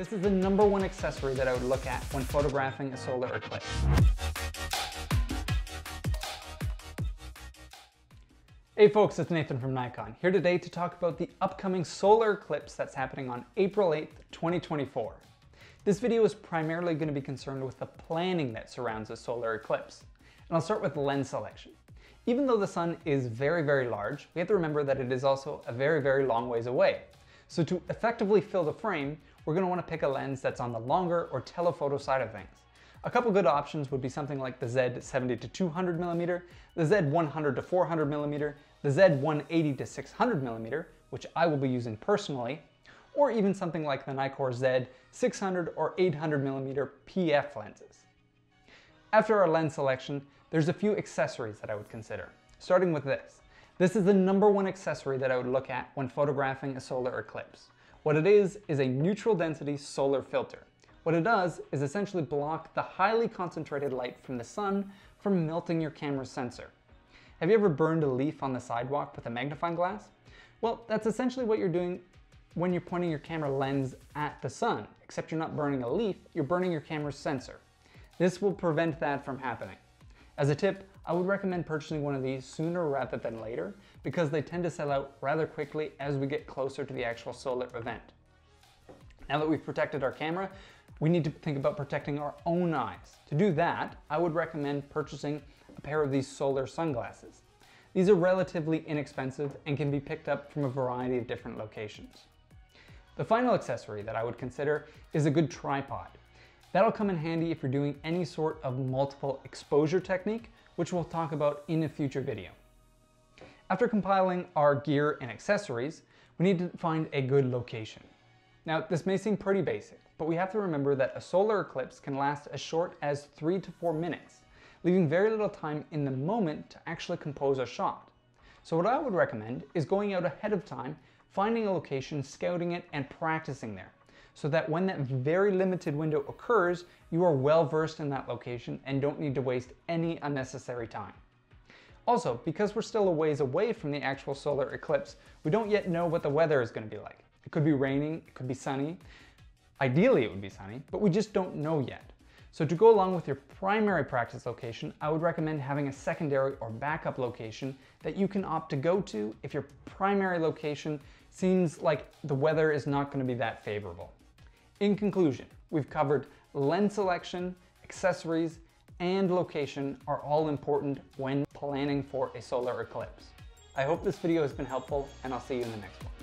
This is the number one accessory that I would look at when photographing a solar eclipse. Hey folks, it's Nathan from Nikon, here today to talk about the upcoming solar eclipse that's happening on April 8th, 2024. This video is primarily going to be concerned with the planning that surrounds a solar eclipse. And I'll start with lens selection. Even though the sun is very, very large, we have to remember that it is also a very, very long ways away. So to effectively fill the frame, we're going to want to pick a lens that's on the longer or telephoto side of things. A couple good options would be something like the Z70 to 200 millimeter, the Z100 to 400 millimeter, the Z180 to 600 millimeter, which I will be using personally, or even something like the Nikkor Z 600 or 800 millimeter PF lenses. After our lens selection, there's a few accessories that I would consider, starting with this. This is the number one accessory that I would look at when photographing a solar eclipse. What it is, is a neutral density solar filter. What it does is essentially block the highly concentrated light from the sun from melting your camera's sensor. Have you ever burned a leaf on the sidewalk with a magnifying glass? Well, that's essentially what you're doing when you're pointing your camera lens at the sun, except you're not burning a leaf, you're burning your camera's sensor. This will prevent that from happening. As a tip, I would recommend purchasing one of these sooner rather than later because they tend to sell out rather quickly as we get closer to the actual solar event. Now that we've protected our camera, we need to think about protecting our own eyes. To do that, I would recommend purchasing a pair of these solar sunglasses. These are relatively inexpensive and can be picked up from a variety of different locations. The final accessory that I would consider is a good tripod. That'll come in handy if you're doing any sort of multiple exposure technique, which we'll talk about in a future video. After compiling our gear and accessories, we need to find a good location. Now, this may seem pretty basic, but we have to remember that a solar eclipse can last as short as three to four minutes, leaving very little time in the moment to actually compose a shot. So what I would recommend is going out ahead of time, finding a location, scouting it, and practicing there so that when that very limited window occurs, you are well versed in that location and don't need to waste any unnecessary time. Also, because we're still a ways away from the actual solar eclipse, we don't yet know what the weather is going to be like. It could be raining, it could be sunny. Ideally it would be sunny, but we just don't know yet. So to go along with your primary practice location, I would recommend having a secondary or backup location that you can opt to go to if your primary location seems like the weather is not going to be that favorable. In conclusion, we've covered lens selection, accessories, and location are all important when planning for a solar eclipse. I hope this video has been helpful and I'll see you in the next one.